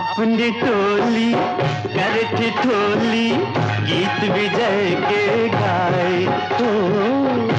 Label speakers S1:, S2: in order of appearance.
S1: अपनी टोली कर टोली गीत विजय के गाए। ओ।